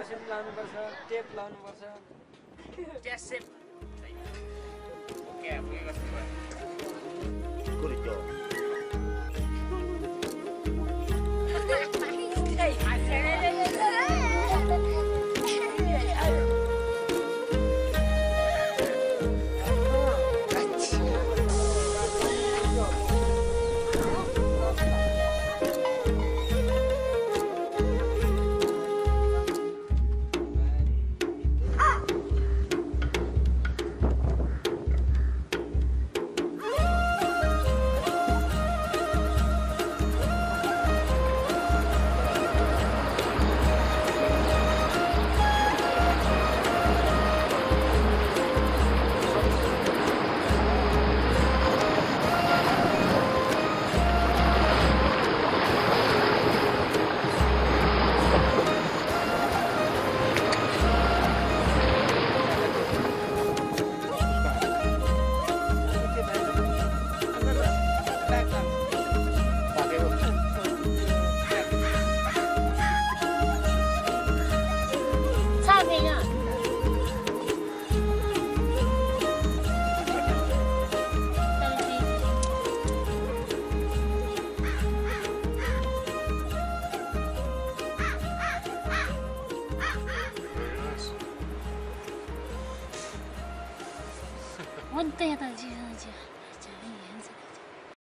खोजेको भने असिम लाउनुपर्छ। 本当に楽しい。